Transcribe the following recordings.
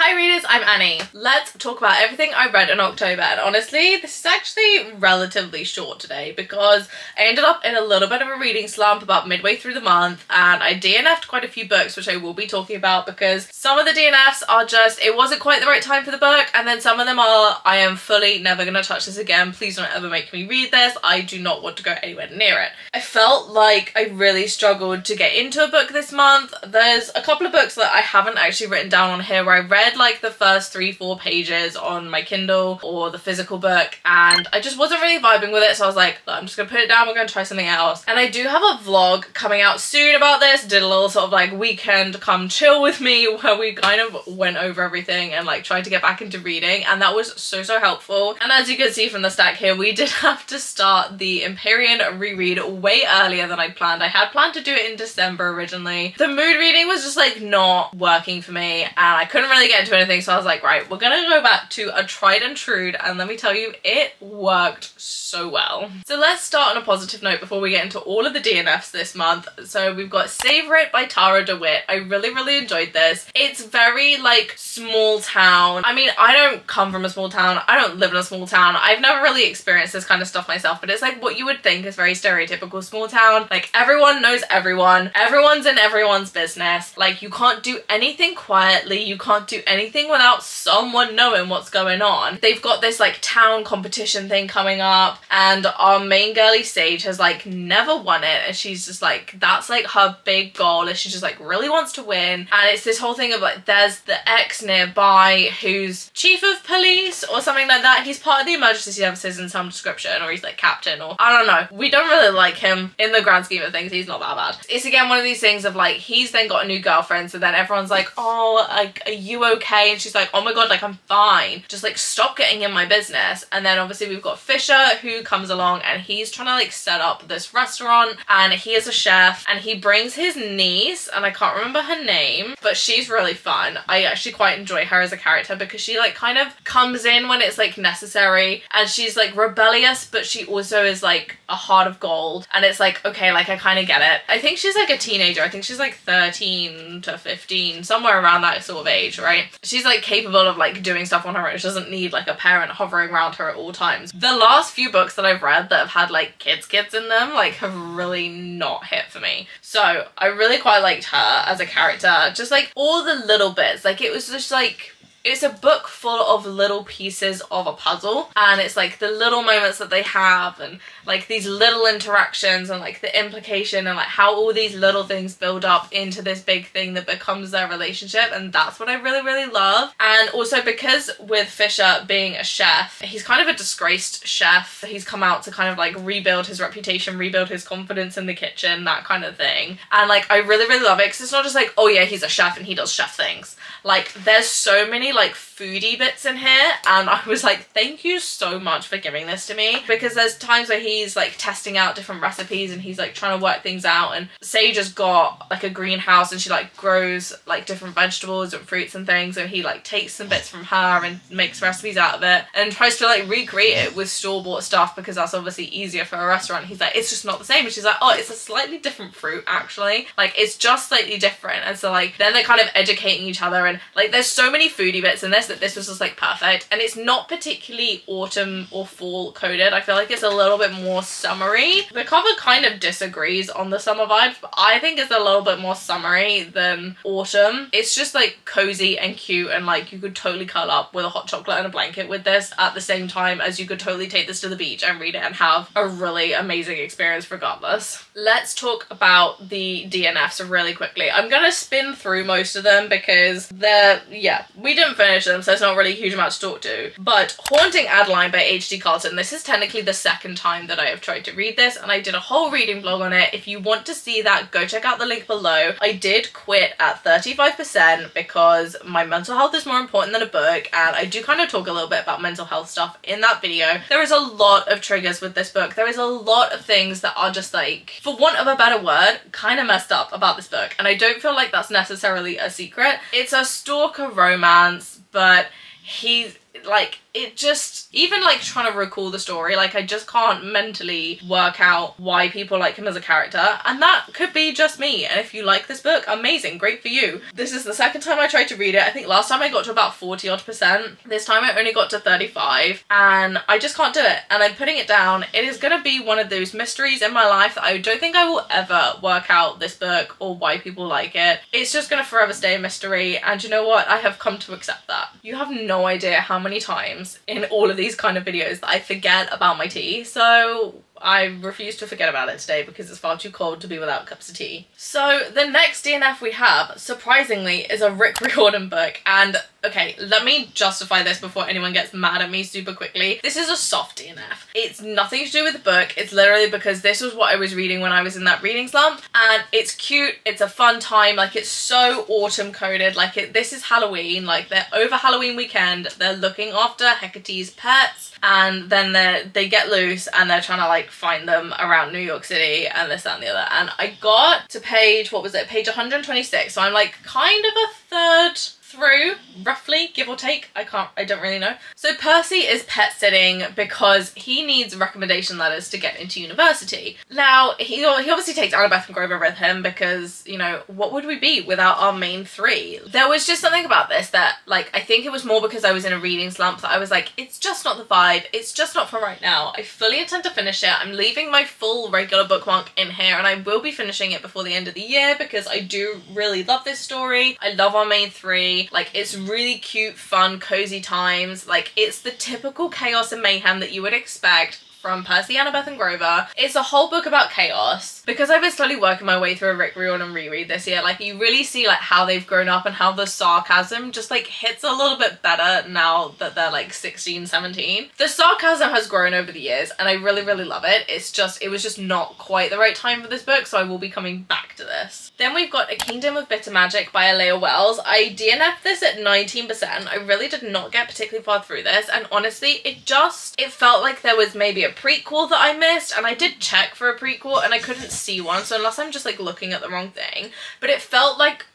Hi readers, I'm Annie. Let's talk about everything I read in October and honestly this is actually relatively short today because I ended up in a little bit of a reading slump about midway through the month and I DNF'd quite a few books which I will be talking about because some of the DNFs are just it wasn't quite the right time for the book and then some of them are I am fully never gonna touch this again please don't ever make me read this I do not want to go anywhere near it. I felt like I really struggled to get into a book this month. There's a couple of books that I haven't actually written down on here where I read read like the first three, four pages on my Kindle or the physical book and I just wasn't really vibing with it. So I was like, I'm just gonna put it down. We're gonna try something else. And I do have a vlog coming out soon about this. Did a little sort of like weekend come chill with me where we kind of went over everything and like tried to get back into reading. And that was so, so helpful. And as you can see from the stack here, we did have to start the Empyrean reread way earlier than I'd planned. I had planned to do it in December originally. The mood reading was just like not working for me and I couldn't really get get into anything so I was like right we're gonna go back to a tried and true and let me tell you it worked so well. So let's start on a positive note before we get into all of the DNFs this month. So we've got Savor It by Tara DeWitt. I really really enjoyed this. It's very like small town. I mean I don't come from a small town. I don't live in a small town. I've never really experienced this kind of stuff myself but it's like what you would think is very stereotypical small town. Like everyone knows everyone. Everyone's in everyone's business. Like you can't do anything quietly. You can't do anything without someone knowing what's going on. They've got this like town competition thing coming up and our main girly Sage has like never won it and she's just like that's like her big goal is she just like really wants to win and it's this whole thing of like there's the ex nearby who's chief of police or something like that. He's part of the emergency services in some description or he's like captain or I don't know. We don't really like him in the grand scheme of things. He's not that bad. It's again one of these things of like he's then got a new girlfriend so then everyone's like oh like are you okay? And she's like, oh my god, like I'm fine. Just like stop getting in my business. And then obviously we've got Fisher who comes along and he's trying to like set up this restaurant and he is a chef and he brings his niece and I can't remember her name, but she's really fun. I actually quite enjoy her as a character because she like kind of comes in when it's like necessary and she's like rebellious, but she also is like a heart of gold. And it's like, okay, like I kind of get it. I think she's like a teenager. I think she's like 13 to 15, somewhere around that sort of age, right? She's like capable of like doing stuff on her own. She doesn't need like a parent hovering around her at all times. The last few books that I've read that have had like kids kids in them like have really not hit for me. So I really quite liked her as a character. Just like all the little bits. Like it was just like it's a book full of little pieces of a puzzle and it's like the little moments that they have and like these little interactions and like the implication and like how all these little things build up into this big thing that becomes their relationship and that's what I really really love. And also because with Fisher being a chef he's kind of a disgraced chef. He's come out to kind of like rebuild his reputation rebuild his confidence in the kitchen that kind of thing. And like I really really love it because it's not just like oh yeah he's a chef and he does chef things like there's so many like foodie bits in here and I was like thank you so much for giving this to me. Because there's times where he's like testing out different recipes and he's like trying to work things out and Sage has got like a greenhouse and she like grows like different vegetables and fruits and things and he like takes some bits from her and makes recipes out of it and tries to like recreate it with store-bought stuff because that's obviously easier for a restaurant. He's like it's just not the same. And she's like oh it's a slightly different fruit actually. Like it's just slightly different and so like then they're kind of educating each other and like there's so many foodie bits in this that this was just like perfect. And it's not particularly autumn or fall coded. I feel like it's a little bit more summery. The cover kind of disagrees on the summer vibes but I think it's a little bit more summery than autumn. It's just like cozy and cute and like you could totally curl up with a hot chocolate and a blanket with this at the same time as you could totally take this to the beach and read it and have a really amazing experience regardless. Let's talk about the DNFs really quickly. I'm gonna spin through most of them because they're yeah we didn't finish them so it's not really a huge amount to talk to. But Haunting Adeline by H.D. Carlton. This is technically the second time that I have tried to read this and I did a whole reading blog on it. If you want to see that, go check out the link below. I did quit at 35% because my mental health is more important than a book and I do kind of talk a little bit about mental health stuff in that video. There is a lot of triggers with this book. There is a lot of things that are just like, for want of a better word, kind of messed up about this book and I don't feel like that's necessarily a secret. It's a stalker romance but he's like it just even like trying to recall the story like i just can't mentally work out why people like him as a character. And that could be just me. And if you like this book amazing great for you. This is the second time i tried to read it. I think last time i got to about 40 odd percent. This time i only got to 35 and i just can't do it. And i'm putting it down. It is to be one of those mysteries in my life that i don't think i will ever work out this book or why people like it. It's just to forever stay a mystery. And you know what? I have come to accept that. You have no idea how many times in all of these kind of videos that I forget about my tea. So I refuse to forget about it today because it's far too cold to be without cups of tea. So the next DNF we have, surprisingly, is a Rick Riordan book. And okay, let me justify this before anyone gets mad at me super quickly. This is a soft DNF. It's nothing to do with the book. It's literally because this was what I was reading when I was in that reading slump. And it's cute. It's a fun time. Like it's so autumn coded. Like it, this is Halloween. Like they're over Halloween weekend. They're looking after Hecate's pets and then they they get loose and they're trying to like find them around New York City and this that, and the other. And I got to page what was it? Page 126 so I'm like kind of a third through, roughly, give or take. I can't, I don't really know. So Percy is pet sitting because he needs recommendation letters to get into university. Now, he, he obviously takes Annabeth and Grover with him because, you know, what would we be without our main three? There was just something about this that, like, I think it was more because I was in a reading slump that I was like, it's just not the vibe. It's just not for right now. I fully intend to finish it. I'm leaving my full regular bookmark in here and I will be finishing it before the end of the year because I do really love this story. I love our main three. Like it's really cute, fun, cozy times. Like it's the typical chaos and mayhem that you would expect from Percy, Annabeth and Grover. It's a whole book about chaos. Because I've been slowly working my way through a Rick Riordan reread this year, like you really see like how they've grown up and how the sarcasm just like hits a little bit better now that they're like 16, 17. The sarcasm has grown over the years and I really, really love it. It's just, it was just not quite the right time for this book, so I will be coming back to this. Then we've got A Kingdom of Bitter Magic by Alea Wells. I DNF'd this at 19%. I really did not get particularly far through this and honestly, it just, it felt like there was maybe a a prequel that I missed and I did check for a prequel and I couldn't see one so unless I'm just like looking at the wrong thing. But it felt like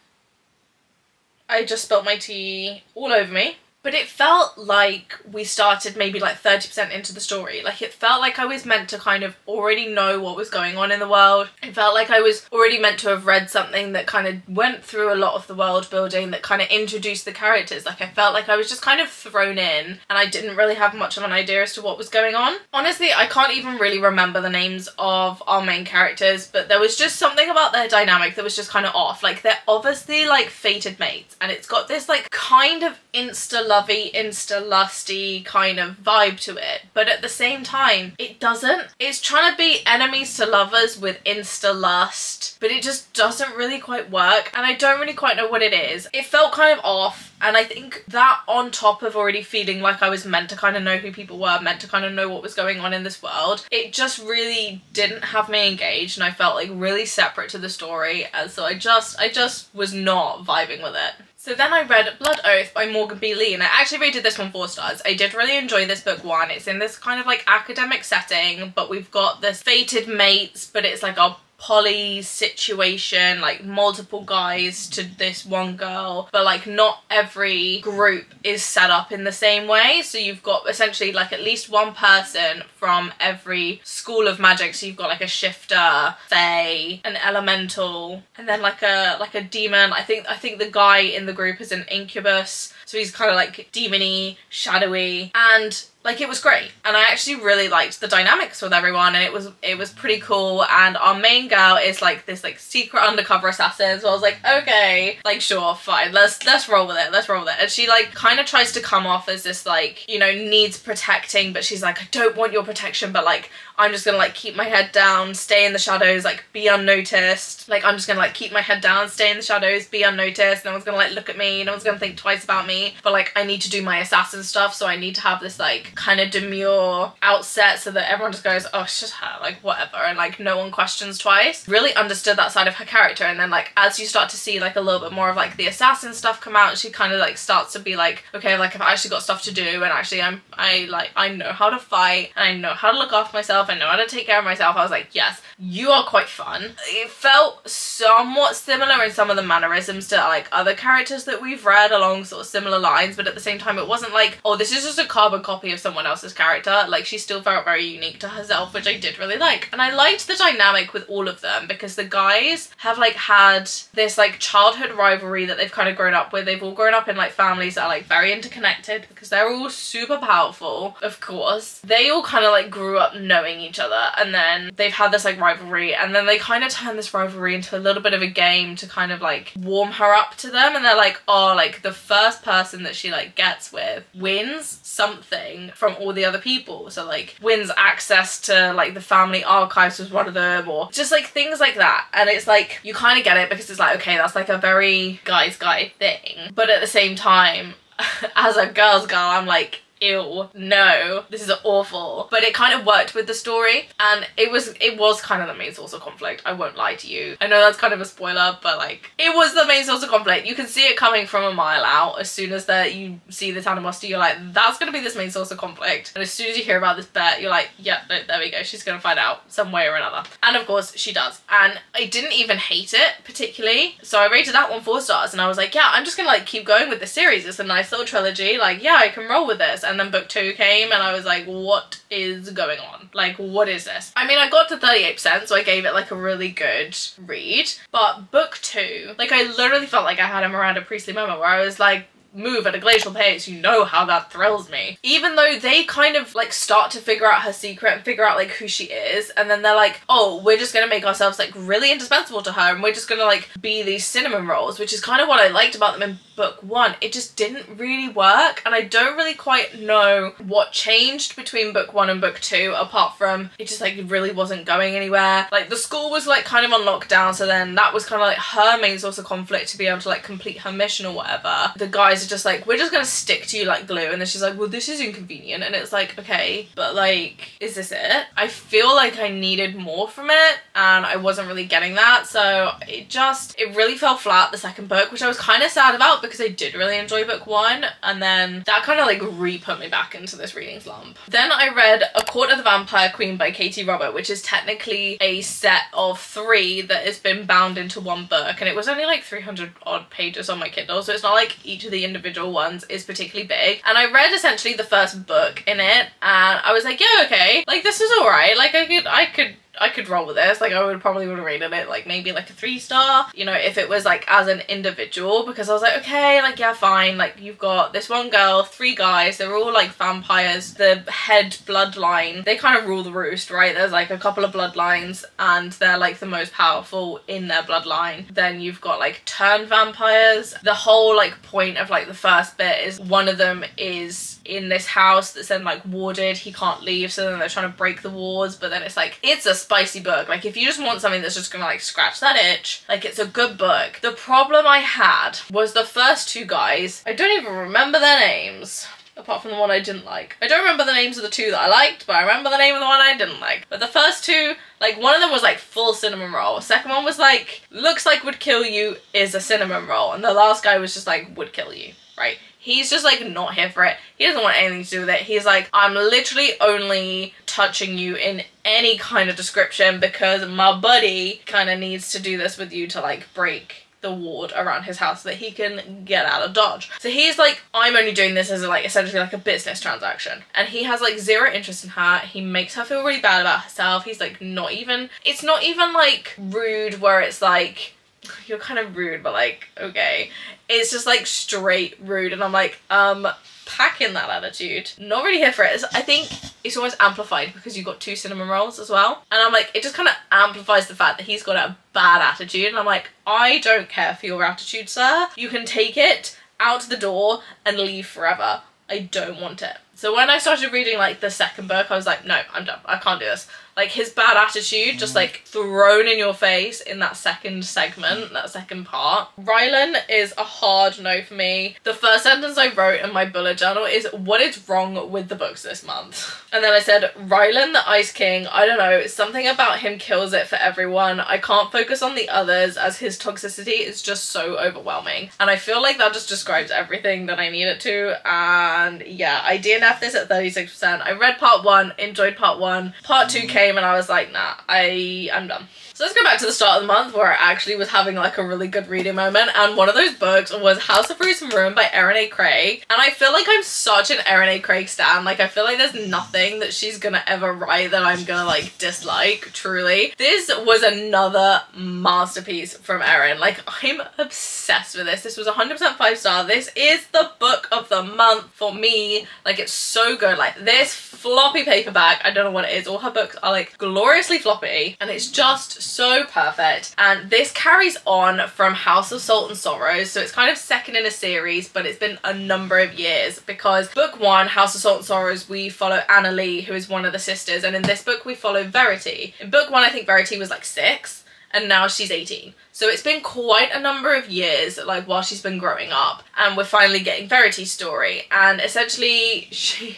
I just spilled my tea all over me but it felt like we started maybe like 30% into the story. Like it felt like I was meant to kind of already know what was going on in the world. It felt like I was already meant to have read something that kind of went through a lot of the world building that kind of introduced the characters. Like I felt like I was just kind of thrown in and I didn't really have much of an idea as to what was going on. Honestly, I can't even really remember the names of our main characters, but there was just something about their dynamic that was just kind of off. Like they're obviously like fated mates and it's got this like kind of insta lovey, insta lusty kind of vibe to it. But at the same time, it doesn't. It's trying to be enemies to lovers with insta lust, but it just doesn't really quite work. And I don't really quite know what it is. It felt kind of off. And I think that on top of already feeling like I was meant to kind of know who people were, meant to kind of know what was going on in this world, it just really didn't have me engaged and I felt like really separate to the story. And so I just, I just was not vibing with it. So then I read Blood Oath by Morgan B. Lee and I actually rated this one four stars. I did really enjoy this book one. It's in this kind of like academic setting but we've got this fated mates but it's like a poly situation, like multiple guys to this one girl, but like not every group is set up in the same way. So you've got essentially like at least one person from every school of magic. So you've got like a shifter, fae, an elemental, and then like a like a demon. I think I think the guy in the group is an incubus. So he's kind of like demony, shadowy, and like it was great. And I actually really liked the dynamics with everyone and it was it was pretty cool. And our main girl is like this like secret undercover assassin. So I was like okay like sure fine. Let's let's roll with it. Let's roll with it. And she like kind of tries to come off as this like you know needs protecting but she's like I don't want your protection but like I'm just gonna like keep my head down stay in the shadows like be unnoticed. Like I'm just gonna like keep my head down stay in the shadows be unnoticed. No one's gonna like look at me. No one's gonna think twice about me. But like I need to do my assassin stuff so I need to have this like kind of demure outset so that everyone just goes, oh, shut her, like whatever, and like no one questions twice. Really understood that side of her character, and then like as you start to see like a little bit more of like the assassin stuff come out, she kind of like starts to be like, okay, like I've actually got stuff to do, and actually I'm I like I know how to fight, and I know how to look after myself, myself. I know how to take care of myself. I was like, yes, you are quite fun. It felt somewhat similar in some of the mannerisms to like other characters that we've read along sort of similar lines, but at the same time, it wasn't like, oh, this is just a carbon copy of someone else's character. Like she still felt very unique to herself, which I did really like. And I liked the dynamic with all of them because the guys have like had this like childhood rivalry that they've kind of grown up with. They've all grown up in like families that are like very interconnected because they're all super powerful, of course. They all kind of like grew up knowing each other and then they've had this like rivalry and then they kind of turn this rivalry into a little bit of a game to kind of like warm her up to them and they're like, oh, like the first person that she like gets with wins something from all the other people. So like wins access to like the family archives was one of them or just like things like that. And it's like you kind of get it because it's like, okay, that's like a very guys guy thing. But at the same time, as a girl's girl, I'm like, ew, no, this is awful. But it kind of worked with the story and it was it was kind of the main source of conflict. I won't lie to you. I know that's kind of a spoiler, but like it was the main source of conflict. You can see it coming from a mile out. As soon as that you see this animosity, you're like, that's gonna be this main source of conflict. And as soon as you hear about this bet, you're like, yeah, no, there we go. She's gonna find out some way or another. And of course she does. And I didn't even hate it particularly. So I rated that one four stars and I was like, yeah, I'm just gonna like keep going with the series. It's a nice little trilogy. Like, yeah, I can roll with this. And and then book two came and I was like, what is going on? Like, what is this? I mean, I got to 38%, so I gave it like a really good read. But book two, like I literally felt like I had a Miranda Priestly moment where I was like, move at a glacial pace, you know how that thrills me. Even though they kind of like start to figure out her secret and figure out like who she is, and then they're like, oh, we're just gonna make ourselves like really indispensable to her and we're just gonna like be these cinnamon rolls, which is kind of what I liked about them in book one. It just didn't really work and I don't really quite know what changed between book one and book two apart from it just like really wasn't going anywhere. Like the school was like kind of on lockdown so then that was kind of like her main source of conflict to be able to like complete her mission or whatever. The guys are just like, we're just gonna stick to you like glue. And then she's like, well this is inconvenient. And it's like, okay, but like, is this it? I feel like I needed more from it and I wasn't really getting that. So it just, it really fell flat the second book which I was kind of sad about because I did really enjoy book one. And then that kind of like re-put me back into this reading slump. Then I read A Court of the Vampire Queen by Katee Robert which is technically a set of three that has been bound into one book. And it was only like 300 odd pages on my Kindle. So it's not like each of the individual ones is particularly big. And I read essentially the first book in it and I was like yeah okay. Like this is alright. Like I could I could I could roll with this. Like I would probably would have rated it like maybe like a three star, you know, if it was like as an individual because I was like, okay, like yeah, fine. Like you've got this one girl, three guys, they're all like vampires. The head bloodline, they kind of rule the roost, right? There's like a couple of bloodlines and they're like the most powerful in their bloodline. Then you've got like turn vampires. The whole like point of like the first bit is one of them is in this house that's then like warded. He can't leave so then they're trying to break the wards but then it's like, it's a spicy book. Like if you just want something that's just gonna like scratch that itch, like it's a good book. The problem I had was the first two guys, I don't even remember their names apart from the one I didn't like. I don't remember the names of the two that I liked, but I remember the name of the one I didn't like. But the first two, like one of them was like full cinnamon roll. Second one was like, looks like would kill you is a cinnamon roll. And the last guy was just like, would kill you, right? He's just like not here for it. He doesn't want anything to do with it. He's like, I'm literally only touching you in any kind of description because my buddy kind of needs to do this with you to like break the ward around his house so that he can get out of Dodge. So he's like, I'm only doing this as a, like essentially like a business transaction. And he has like zero interest in her. He makes her feel really bad about herself. He's like not even, it's not even like rude where it's like, you're kind of rude, but like, okay. It's just like straight rude and I'm like, um, pack in that attitude. Not really here for it. I think it's almost amplified because you've got two cinnamon rolls as well. And I'm like, it just kind of amplifies the fact that he's got a bad attitude. And I'm like, I don't care for your attitude, sir. You can take it out the door and leave forever. I don't want it. So when I started reading like the second book, I was like, no, I'm done. I can't do this like his bad attitude just like thrown in your face in that second segment, that second part. Rylan is a hard no for me. The first sentence I wrote in my bullet journal is what is wrong with the books this month? And then I said, Rylan the Ice King, I don't know, something about him kills it for everyone. I can't focus on the others as his toxicity is just so overwhelming. And I feel like that just describes everything that I need it to. And yeah, I didn't this at 36%. I read part one, enjoyed part one. Part two came and I was like, nah, I, I'm done. So let's go back to the start of the month where I actually was having like a really good reading moment and one of those books was House of Roots and Ruin by Erin A. Craig and I feel like I'm such an Erin A. Craig stan like I feel like there's nothing that she's gonna ever write that I'm gonna like dislike truly. This was another masterpiece from Erin like I'm obsessed with this. This was 100% five star. This is the book of the month for me like it's so good like this floppy paperback I don't know what it is all her books are like gloriously floppy and it's just so perfect. And this carries on from House of Salt and Sorrows. So it's kind of second in a series, but it's been a number of years because book one, House of Salt and Sorrows, we follow Annaleigh, who is one of the sisters. And in this book, we follow Verity. In book one, I think Verity was like six and now she's 18. So it's been quite a number of years, like while she's been growing up, and we're finally getting Verity's story. And essentially, she,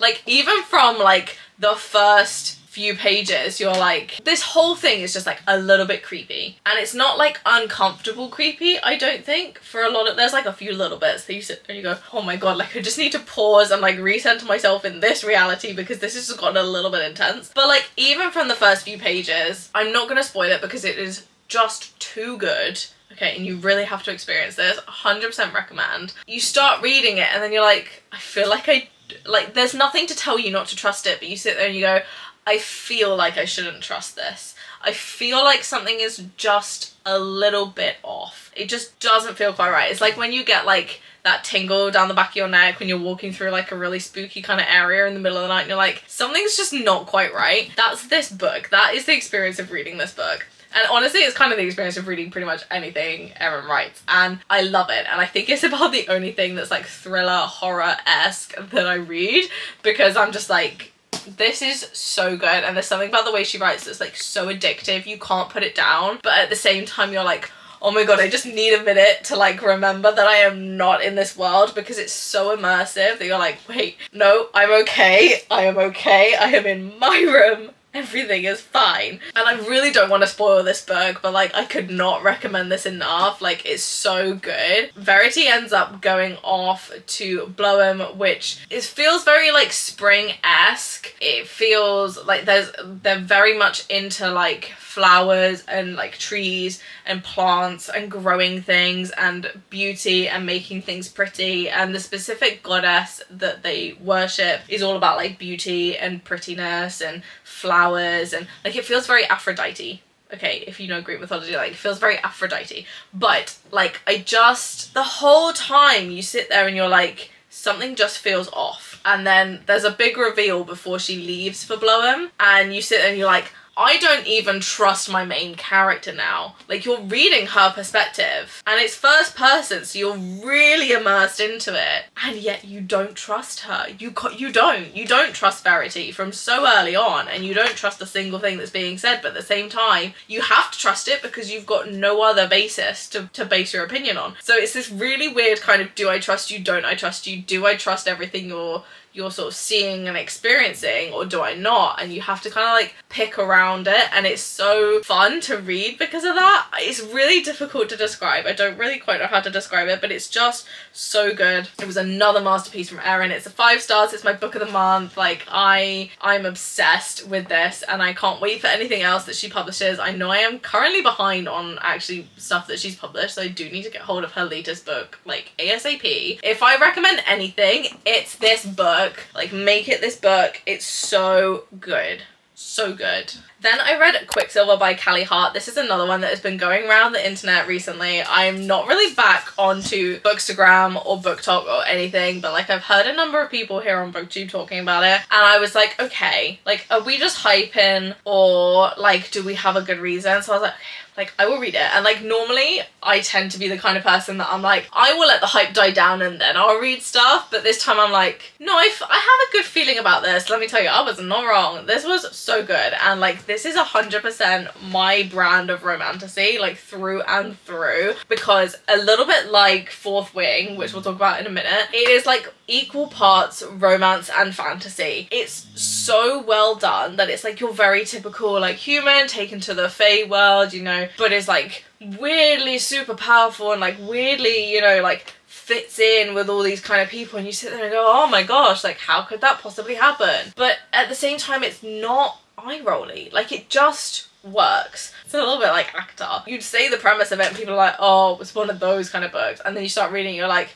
like, even from like the first few pages you're like this whole thing is just like a little bit creepy. And it's not like uncomfortable creepy I don't think. For a lot of there's like a few little bits that you sit and you go oh my god like I just need to pause and like recenter myself in this reality because this has gotten a little bit intense. But like even from the first few pages I'm not gonna spoil it because it is just too good. Okay and you really have to experience this. 100% recommend. You start reading it and then you're like I feel like I like there's nothing to tell you not to trust it but you sit there and you go I feel like I shouldn't trust this. I feel like something is just a little bit off. It just doesn't feel quite right. It's like when you get like that tingle down the back of your neck when you're walking through like a really spooky kind of area in the middle of the night and you're like, something's just not quite right. That's this book. That is the experience of reading this book. And honestly, it's kind of the experience of reading pretty much anything Erin writes. And I love it. And I think it's about the only thing that's like thriller, horror-esque that I read because I'm just like, this is so good and there's something about the way she writes that's like so addictive you can't put it down but at the same time you're like oh my god I just need a minute to like remember that I am not in this world because it's so immersive that you're like wait no I'm okay I am okay I am in my room everything is fine. And I really don't want to spoil this book, but like I could not recommend this enough. Like it's so good. Verity ends up going off to Bloem, which is feels very like spring-esque. It feels like there's they're very much into like flowers and like trees and plants and growing things and beauty and making things pretty and the specific goddess that they worship is all about like beauty and prettiness and flowers and like it feels very Aphrodite. Okay if you know Greek mythology like it feels very Aphrodite. But like I just the whole time you sit there and you're like something just feels off. And then there's a big reveal before she leaves for Bloem and you sit there and you're like I don't even trust my main character now. Like you're reading her perspective and it's first person so you're really immersed into it and yet you don't trust her. You you don't. You don't trust Verity from so early on and you don't trust a single thing that's being said but at the same time you have to trust it because you've got no other basis to, to base your opinion on. So it's this really weird kind of do I trust you, don't I trust you, do I trust everything you're you're sort of seeing and experiencing or do I not? And you have to kind of like pick around it and it's so fun to read because of that. It's really difficult to describe. I don't really quite know how to describe it but it's just so good. It was another masterpiece from Erin. It's a five stars. It's my book of the month. Like I I'm obsessed with this and I can't wait for anything else that she publishes. I know I am currently behind on actually stuff that she's published so I do need to get hold of her latest book like ASAP if I recommend anything it's this book book. Like, make it this book. It's so good. So good. Then I read Quicksilver by Callie Hart. This is another one that has been going around the internet recently. I'm not really back onto Bookstagram or BookTok or anything, but like I've heard a number of people here on BookTube talking about it. And I was like, okay, like are we just hyping or like do we have a good reason? So I was like, like I will read it and like normally I tend to be the kind of person that I'm like I will let the hype die down and then I'll read stuff but this time I'm like no I, I have a good feeling about this let me tell you I was not wrong this was so good and like this is a hundred percent my brand of romantasy like through and through because a little bit like Fourth Wing which we'll talk about in a minute it is like equal parts romance and fantasy it's so well done that it's like your very typical like human taken to the Fae world you know but it's like weirdly super powerful and like weirdly, you know, like fits in with all these kind of people and you sit there and go, oh my gosh, like how could that possibly happen? But at the same time, it's not eye rolly. Like it just works. It's a little bit like ACOTAR. You'd say the premise of it and people are like, oh, it's one of those kind of books. And then you start reading you're like,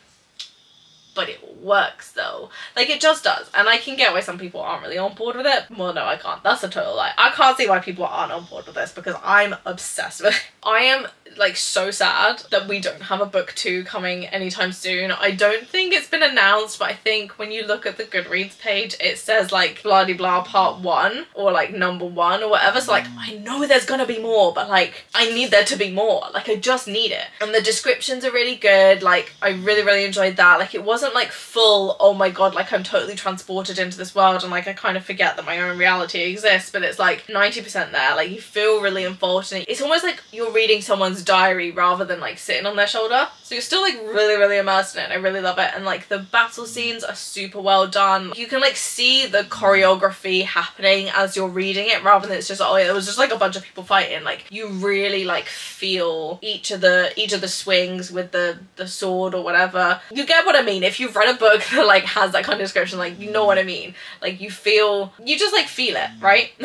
but it works though. Like it just does. And I can get why some people aren't really on board with it. Well, no, I can't. That's a total lie. I can't see why people aren't on board with this because I'm obsessed with it. I am like so sad that we don't have a book two coming anytime soon. I don't think it's been announced, but I think when you look at the Goodreads page, it says like blah blah part one or like number one or whatever. So like I know there's gonna be more, but like I need there to be more. Like I just need it. And the descriptions are really good. Like I really, really enjoyed that. Like it wasn't like full, oh my god, like I'm totally transported into this world and like I kind of forget that my own reality exists, but it's like 90% there. Like you feel really it. It's almost like you're reading someone's diary rather than like sitting on their shoulder. So you're still like really, really immersed in it. I really love it. And like the battle scenes are super well done. You can like see the choreography happening as you're reading it rather than it's just, oh, yeah, it was just like a bunch of people fighting. Like you really like feel each of the, each of the swings with the, the sword or whatever. You get what I mean. If you've read a book that like has that kind of description, like you know what I mean. Like you feel, you just like feel it, right?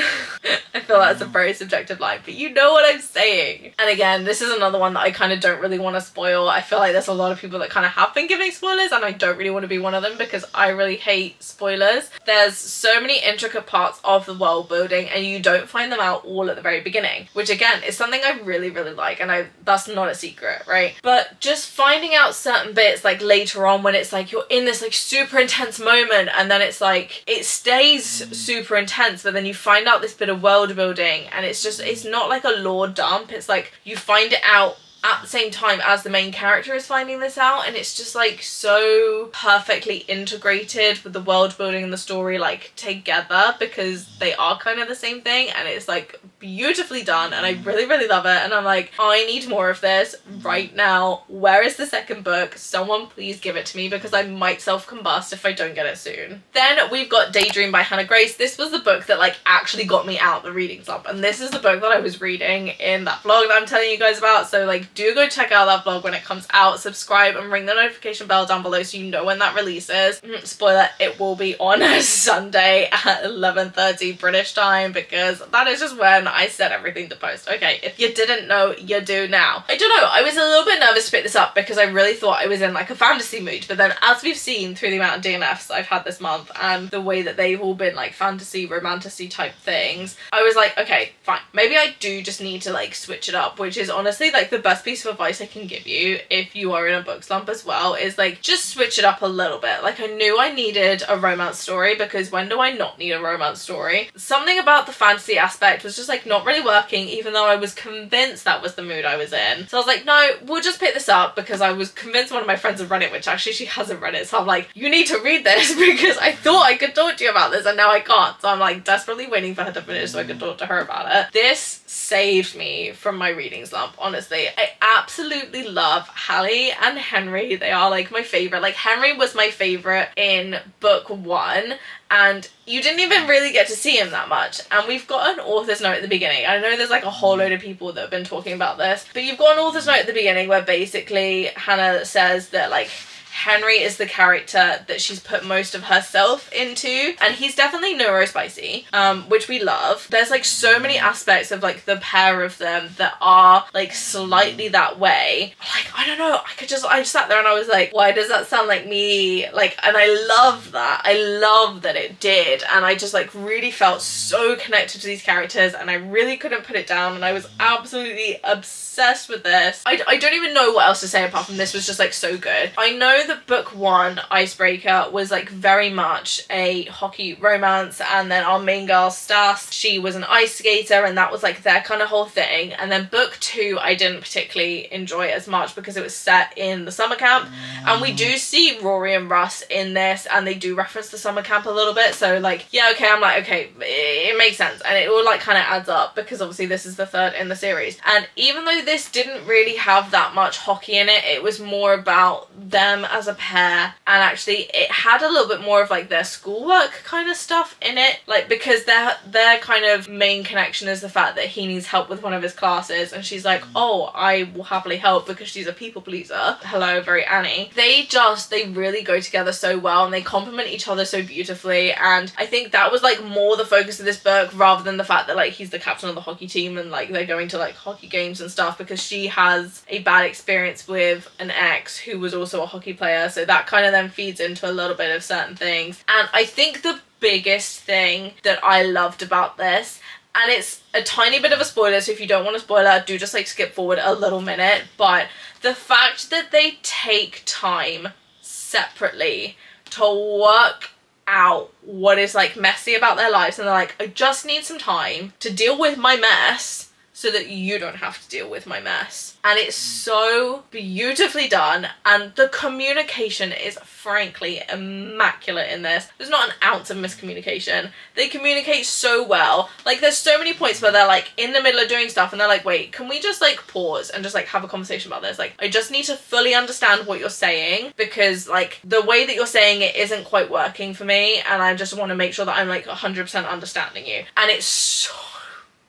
I feel that's a very subjective line, but you know what I'm saying. And again, this is another one that I kind of don't really want to spoil. I feel like there's a lot of people that kind of have been giving spoilers and I don't really want to be one of them because I really hate spoilers. There's so many intricate parts of the world building and you don't find them out all at the very beginning, which again is something I really, really like and I that's not a secret, right? But just finding out certain bits like later on when it's like you're in this like super intense moment and then it's like it stays super intense but then you find out this bit of world building and it's just it's not like a lore dump it's like you find it out at the same time as the main character is finding this out and it's just like so perfectly integrated with the world building and the story like together because they are kind of the same thing and it's like beautifully done and I really really love it and I'm like I need more of this right now. Where is the second book? Someone please give it to me because I might self-combust if I don't get it soon. Then we've got Daydream by Hannah Grace. This was the book that like actually got me out the reading slump and this is the book that I was reading in that vlog that I'm telling you guys about so like do go check out that vlog when it comes out. Subscribe and ring the notification bell down below so you know when that releases. Mm, spoiler it will be on Sunday at 11:30 British time because that is just when I set everything to post. Okay if you didn't know you do now. I don't know I was a little bit nervous to pick this up because I really thought I was in like a fantasy mood but then as we've seen through the amount of DNFs I've had this month and the way that they've all been like fantasy romantasy type things I was like okay fine. Maybe I do just need to like switch it up which is honestly like the best piece of advice I can give you if you are in a book slump as well is like just switch it up a little bit. Like I knew I needed a romance story because when do I not need a romance story? Something about the fantasy aspect was just like not really working even though I was convinced that was the mood I was in. So I was like, no, we'll just pick this up because I was convinced one of my friends had read it, which actually she hasn't read it. So I'm like, you need to read this because I thought I could talk to you about this and now I can't. So I'm like desperately waiting for her to finish so I could talk to her about it. This saved me from my reading slump, honestly. I absolutely love Hallie and Henry. They are like my favorite. Like Henry was my favorite in book one and you didn't even really get to see him that much and we've got an author's note at the beginning i know there's like a whole load of people that have been talking about this but you've got an author's note at the beginning where basically hannah says that like Henry is the character that she's put most of herself into and he's definitely neurospicy um which we love. There's like so many aspects of like the pair of them that are like slightly that way. Like I don't know I could just I just sat there and I was like why does that sound like me? Like and I love that. I love that it did and I just like really felt so connected to these characters and I really couldn't put it down and I was absolutely obsessed with this. I, I don't even know what else to say apart from this was just like so good. I know that book one, Icebreaker, was like very much a hockey romance and then our main girl, Stas, she was an ice skater and that was like their kind of whole thing. And then book two, I didn't particularly enjoy as much because it was set in the summer camp. And we do see Rory and Russ in this and they do reference the summer camp a little bit. So like, yeah, okay, I'm like, okay, it makes sense. And it all like kind of adds up because obviously this is the third in the series. And even though this didn't really have that much hockey in it, it was more about them as a pair and actually it had a little bit more of like their schoolwork kind of stuff in it like because their their kind of main connection is the fact that he needs help with one of his classes and she's like mm. oh I will happily help because she's a people pleaser. Hello very Annie. They just they really go together so well and they complement each other so beautifully and I think that was like more the focus of this book rather than the fact that like he's the captain of the hockey team and like they're going to like hockey games and stuff because she has a bad experience with an ex who was also a hockey player so that kind of then feeds into a little bit of certain things. And I think the biggest thing that I loved about this and it's a tiny bit of a spoiler so if you don't want a spoiler do just like skip forward a little minute but the fact that they take time separately to work out what is like messy about their lives and they're like I just need some time to deal with my mess so that you don't have to deal with my mess. And it's so beautifully done and the communication is frankly immaculate in this. There's not an ounce of miscommunication. They communicate so well. Like there's so many points where they're like in the middle of doing stuff and they're like, wait, can we just like pause and just like have a conversation about this? Like I just need to fully understand what you're saying because like the way that you're saying it isn't quite working for me and I just want to make sure that I'm like 100% understanding you. And it's so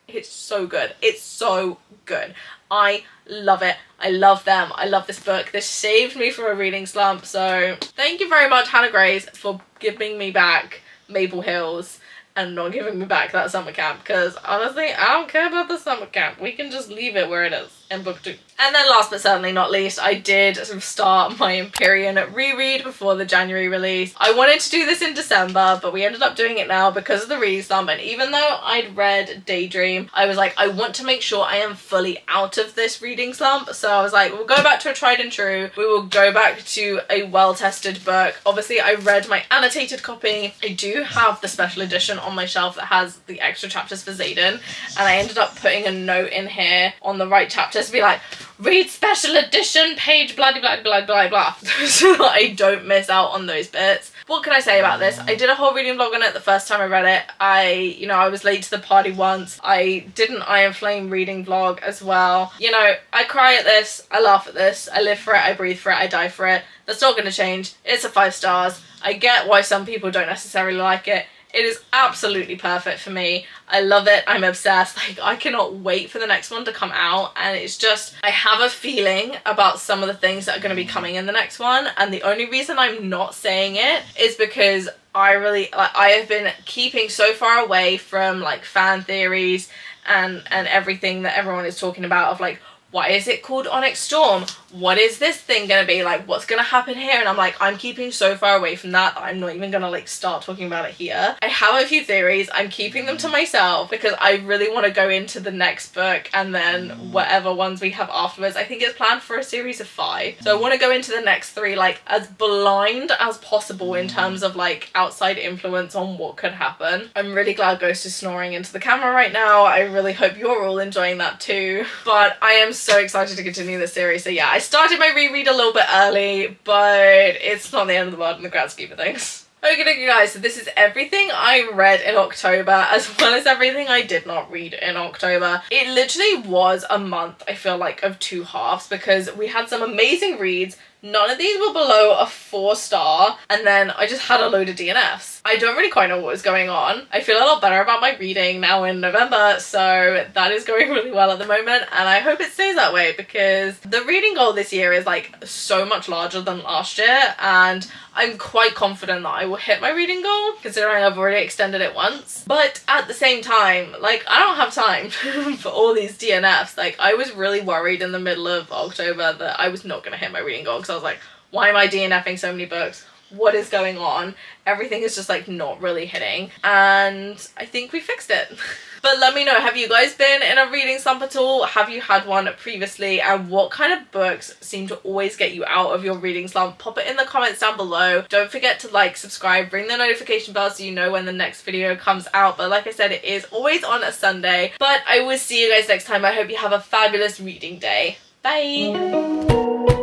it's so good. It's so good. I love it. I love them. I love this book. This saved me from a reading slump. So thank you very much, Hannah Grace, for giving me back Maple Hills and not giving me back that summer camp because honestly I don't care about the summer camp we can just leave it where it is in book two. And then last but certainly not least I did sort of start my Empyrean reread before the January release. I wanted to do this in December but we ended up doing it now because of the reading slump and even though I'd read Daydream I was like I want to make sure I am fully out of this reading slump. So I was like we'll go back to a tried and true. We will go back to a well-tested book. Obviously I read my annotated copy. I do have the special edition on my shelf that has the extra chapters for Xaden. and I ended up putting a note in here on the right chapters to be like read special edition page blah blah blah blah blah so I don't miss out on those bits. What can I say about this? I did a whole reading vlog on it the first time I read it. I, you know, I was late to the party once. I did an Iron Flame reading vlog as well. You know, I cry at this, I laugh at this, I live for it, I breathe for it, I die for it. That's not going to change. It's a five stars. I get why some people don't necessarily like it. It is absolutely perfect for me. I love it. I'm obsessed. Like I cannot wait for the next one to come out and it's just I have a feeling about some of the things that are going to be coming in the next one and the only reason I'm not saying it is because I really like I have been keeping so far away from like fan theories and and everything that everyone is talking about of like why is it called Onyx Storm? What is this thing gonna be? Like, what's gonna happen here? And I'm like, I'm keeping so far away from that, I'm not even gonna like start talking about it here. I have a few theories. I'm keeping them to myself because I really want to go into the next book and then mm. whatever ones we have afterwards. I think it's planned for a series of five. So I want to go into the next three like as blind as possible in mm. terms of like outside influence on what could happen. I'm really glad Ghost is snoring into the camera right now. I really hope you're all enjoying that too. But I am so excited to continue this series. So yeah, I started my reread a little bit early, but it's not the end of the world in the grand scheme of things. Okay, okay guys, so this is everything I read in October as well as everything I did not read in October. It literally was a month, I feel like, of two halves because we had some amazing reads, None of these were below a four star and then I just had a load of DNFs. I don't really quite know what was going on. I feel a lot better about my reading now in November so that is going really well at the moment and I hope it stays that way because the reading goal this year is like so much larger than last year and I'm quite confident that I will hit my reading goal considering I've already extended it once. But at the same time, like I don't have time for all these DNFs. Like I was really worried in the middle of October that I was not going to hit my reading goal because I was like, why am I DNFing so many books? What is going on? Everything is just like not really hitting. And I think we fixed it. But let me know, have you guys been in a reading slump at all? Have you had one previously? And what kind of books seem to always get you out of your reading slump? Pop it in the comments down below. Don't forget to like, subscribe, ring the notification bell so you know when the next video comes out. But like I said, it is always on a Sunday. But I will see you guys next time. I hope you have a fabulous reading day. Bye!